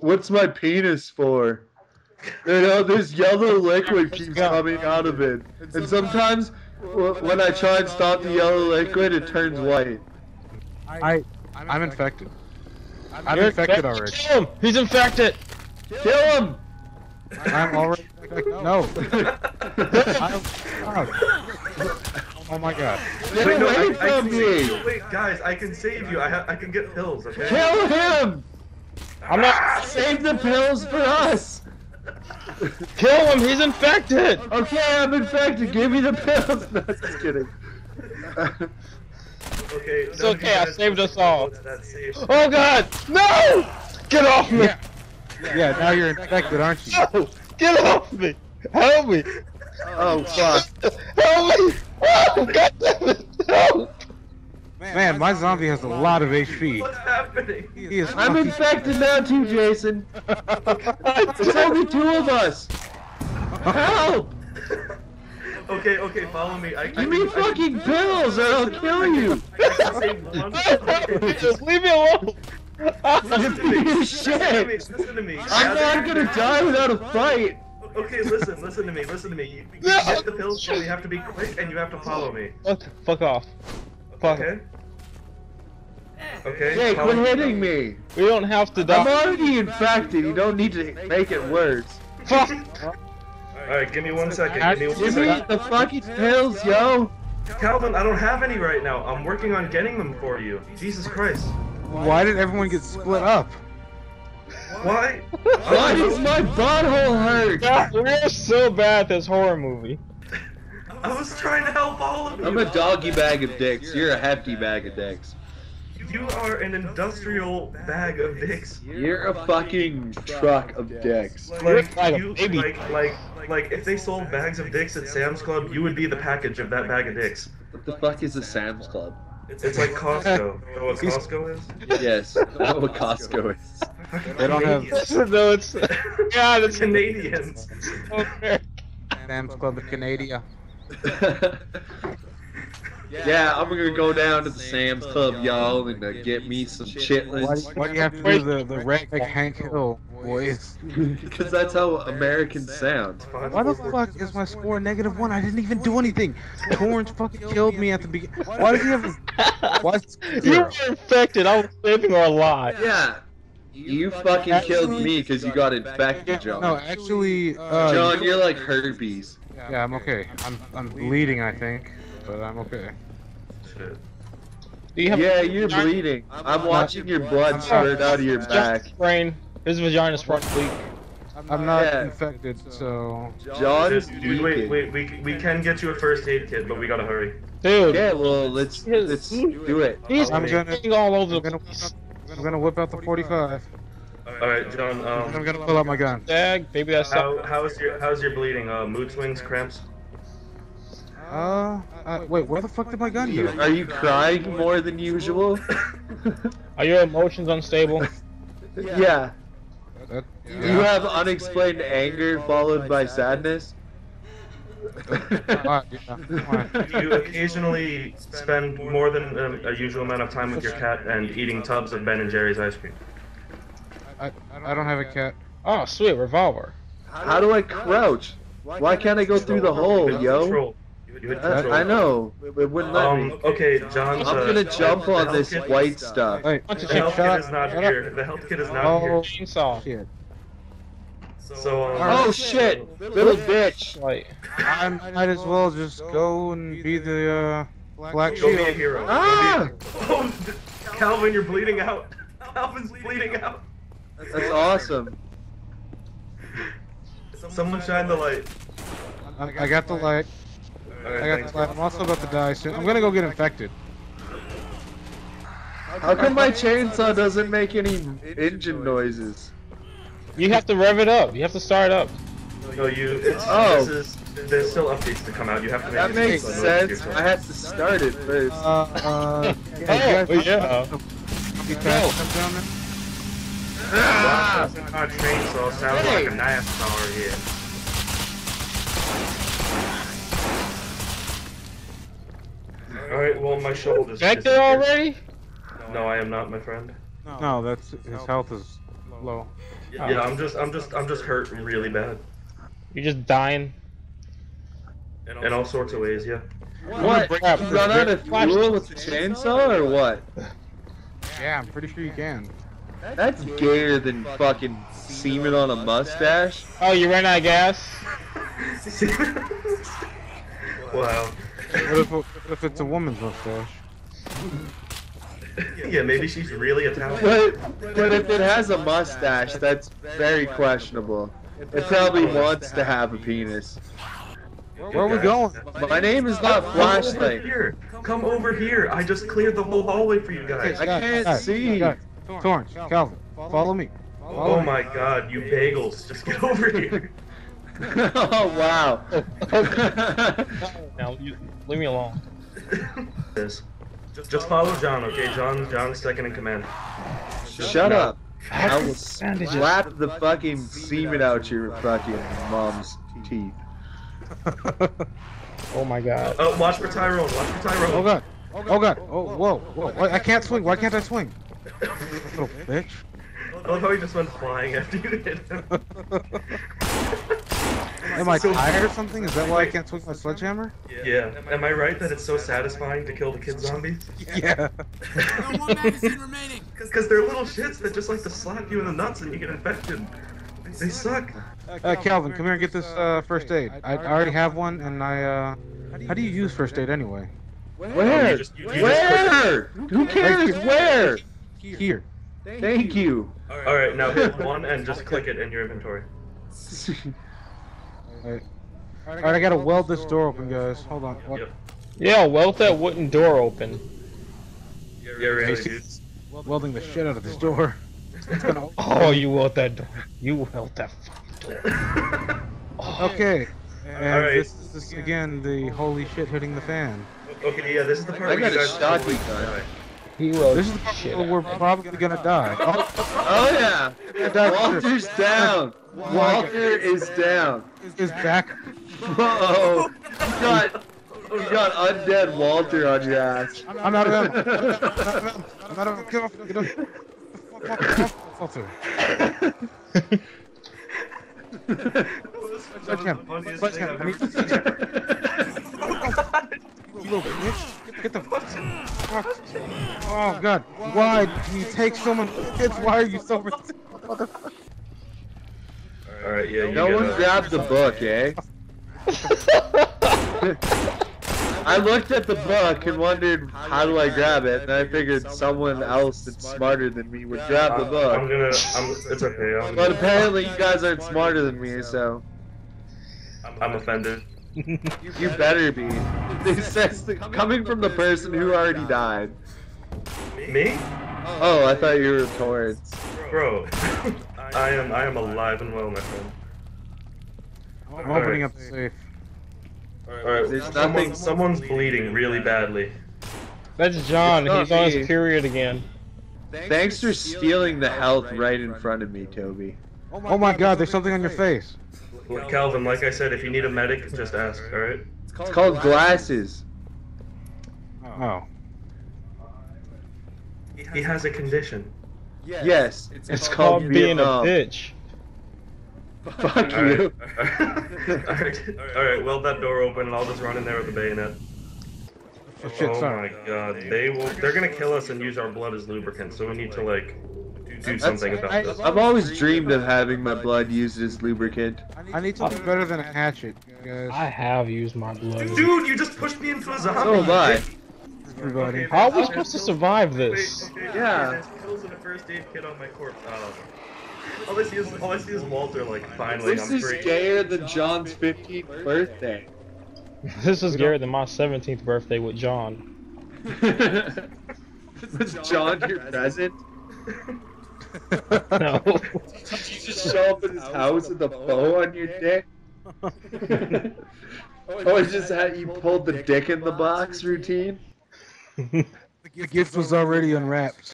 What's my penis for? You know, this yellow liquid keeps coming out of it. And sometimes when I try and stop the yellow liquid, it turns white. I, I'm infected. I'm You're infected already. Kill him! He's infected! Kill him! I'm already. No. Oh my god. Get away I, I from can save me! you. Wait, guys, I can save you. I ha- I can get pills. Okay. Kill him! I'm not- Save the pills for us! Kill him! He's infected! Okay, I'm infected. Give me the pills. No, just kidding. Okay. It's okay, I saved us all. that That's safe. Oh god! No! Get off me! Yeah. Yeah, now you're infected, aren't you? No! Get off me! Help me! Oh fuck. Help me! Oh, god damn it! Help! Man, my zombie has a lot of HP. What's happening? He is I'm fucking- infected now too, Jason. It's only two of us. Help! Okay, okay, follow me. I, Give I me I can- fucking pills or I'll kill you. I can. Okay. Just leave me alone! Listen to me. You Listen to me. shit. Listen to me. I'm not gonna die without a fight. Okay, listen, listen to me, listen to me. You, you get the pills, but you have to be quick and you have to follow me. Fuck, fuck off. Fuck. Okay? Okay? Hey, follow quit hitting me. We don't have to die. I'm already infected. You don't need to make it worse. Fuck! Alright, give me one second. Give me one Give me the fucking pills, yo. Calvin, I don't have any right now. I'm working on getting them for you. Jesus Christ. Why did everyone get split up? Why? Why does my butthole hurt? God, we're so bad at this horror movie. I was trying to help all of you. I'm a doggy bag of dicks. You're a hefty bag of dicks. You are an industrial bag of dicks. You're a fucking truck of dicks. Like like you, baby. like, like, like, if they sold bags of dicks at Sam's Club, you would be the package of that bag of dicks. What the fuck is a Sam's Club? It's like Costco. You know what Costco is? Yes, I know what Costco is. They don't have- Canadians. no, it's. God, it's Canadians. Sam's Club of Canada. Yeah, I'm gonna go down to the Sam's Club, y'all, and uh, get me some chitlins. why do you have to do the, the red like Hank Hill voice? Because that's how Americans sound. Why the fuck is my score negative one? I didn't even do anything. Torrance fucking killed me at the beginning. Why does he have a... Why You were infected. I was living or alive. Yeah, you fucking killed me because you got infected, John. No, actually, uh, John, you're like herpes. yeah, I'm okay. I'm I'm bleeding, I think, but I'm okay. Shit. Do you have Yeah, you're bleeding. I'm watching your blood spurt out of your back. brain? His vagina's front leak. I'm not Yeah. infected, so John is Dude, dude, wait, wait, we, we can get you a first aid kit, but we gotta hurry. Dude, Yeah, well, let's let's do it. he's I'm gonna bleeding all over I'm the gonna place. I'm gonna whip out the 45. Alright, John, I'm um, gonna pull out my gun. Dag, maybe that's how, how's your how's your bleeding? Uh, mood swings, cramps? Uh, uh, wait, where the fuck did my gun go? Are you crying more than usual? Are your emotions unstable? yeah. That, You have unexplained anger followed by sadness. Alright, yeah, alright. You occasionally spend more than um, a usual amount of time with your cat and eating tubs of Ben and Jerry's ice cream. I, I don't have a cat. Oh, sweet revolver. How do I crouch? Why can't I go through the hole, You hit yo? Control. You hit control. I, I know. It wouldn't let Um, me. okay, John. I'm gonna jump on this white stuff. Hey, Bunch The health kit is not here. The health kit is not Oh, here. Chainsaw. shit. So, um, Oh shit! Little bitch! Like, I might as well just go and be the, uh, Black Go be a hero. Go be a- Ah! Oh, Calvin, you're bleeding out. Calvin's bleeding out. That's awesome. Someone shine the light. I, I got the light. Alright, I got thanks, the light. I'm also about to die soon. I'm gonna go get infected. How come my chainsaw doesn't make any engine noises? you have to rev it up. You have to start up. No, you. It's, Oh. This is. There's still updates to come out. You have to make. That it makes sense. I have to start it first. Uh, uh, Oh, yeah. yeah. Be fast, come down Ah! Our chainsaw sounds Hey. like a NASCAR here. Alright, well, my shoulder just. Back there already? No, I am not, my friend. No, that's his health is low. Yeah, I'm just, I'm just, I'm just hurt really bad You're just dying. in all sorts of ways. Yeah. What? You Crap, run out of fuel with the chainsaw or what? Yeah, I'm pretty sure you can. That's gayer than fucking semen on a mustache. Oh, you ran out of gas? wow. What if, what if it's a woman's mustache? Yeah, maybe she's really Italian. But, but if it has a mustache, that's very questionable. It probably wants to have a penis. Where are we going? My name is not Come over Flashlight. here. Come over here. I just cleared the whole hallway for you guys. I can't Guys, see. guys, Torrance, Calvin, follow me. Follow Oh me. my god, you bagels. Just get over here. oh wow. Now, you, leave me alone. This. Just follow John, okay? John, John's second in command. Shut up. I will slap the fucking semen out your fucking mom's teeth. Oh my god. Oh, watch for Tyrone. Watch for Tyrone. Oh god. Oh god. Oh whoa. Whoa. Why- I can't swing. Why can't I swing? Little bitch. I love how he just went flying after you hit him. Am I tired or something? Is that why I can't swing my sledgehammer? Yeah. yeah. Am I right that it's so satisfying to kill the kid zombies? Yeah. No more magazine remaining. Because they're little shits that just like to slap you in the nuts and you get infected. They suck. Uh, Calvin, come here and get this uh, first aid. I, I already have one, and I. uh... How do you use first aid anyway? Where? You just- you just Where? Who cares where? Here. Thank you. Alright, now hit one and just click it in your inventory. Alright, I gotta weld this door open, guys. Hold on. What? Yep. Yeah, weld that wooden door open. Yeah, really, dude. Welding the shit out of this door. Oh, you weld that door. You weld that fucking door. Okay. And Alright. this is again the holy shit hitting the fan. Okay, yeah, this is the part I where got you a guys shotgun totally gun. die. He welded This is the part shit where we're probably gonna die. Oh, Oh yeah. Walter Walter's down. Walter is down. is back. Whoa. You got you got undead Walter on your ass. I'm out of ammo. I'm out of ammo. Get off. Get off. Fuck off, Walter. Sledgehammer. Sledgehammer. I need You little bitch. Get the fuck. Oh god. Why do you take so many hits? Why are you so motherfucker? Alright, yeah, you No one a- grabbed the book, eh? I looked at the book and wondered how do I grab it, and I figured someone else that's smarter than me would grab the book. I'm gonna. I'm, it's okay. I'm, But apparently you guys aren't smarter than me, so I'm offended. You better be. This says the, coming from the person who already died. Me? Oh, I thought you were Torrance. Bro. I am. I am alive and well, my friend. I'm opening up the safe. Alright, There's someone, nothing- someone's bleeding really badly. That's John. It's not He's on his period again. Thanks for stealing the health right in front of me, Toby. Oh, oh my god, there's something on your face. Calvin, like I said, if you need a medic, just ask, alright? It's called glasses. Oh. oh. He has a condition. Yes, it's, It's called, called being a bitch. Fuck you. Alright. Alright, Alright, weld that door open and I'll just run in there with the bayonet. Oh shit, oh my god, they will. They're gonna kill us and use our blood as lubricant, so we need to, like, do something about I, this. I've always dreamed of having my blood used as lubricant. I need something better than a hatchet, guys. I have used my blood. Dude, you just pushed me into a zombie! So am I. Everybody. How are we supposed to survive this? Okay, Yeah. There's pills and a first aid kit on my corpse. Oh. All I see is all I see is Walter like finally This I'm is free. gayer than John's 15th birthday. This is gayer than my 17th birthday with John. Was John your present? No. Did you just show up at his house with a bow on your dick? oh, it's just how you pulled the dick in the box routine? The gift was already unwrapped.